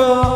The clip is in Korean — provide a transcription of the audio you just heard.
커